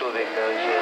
eso de.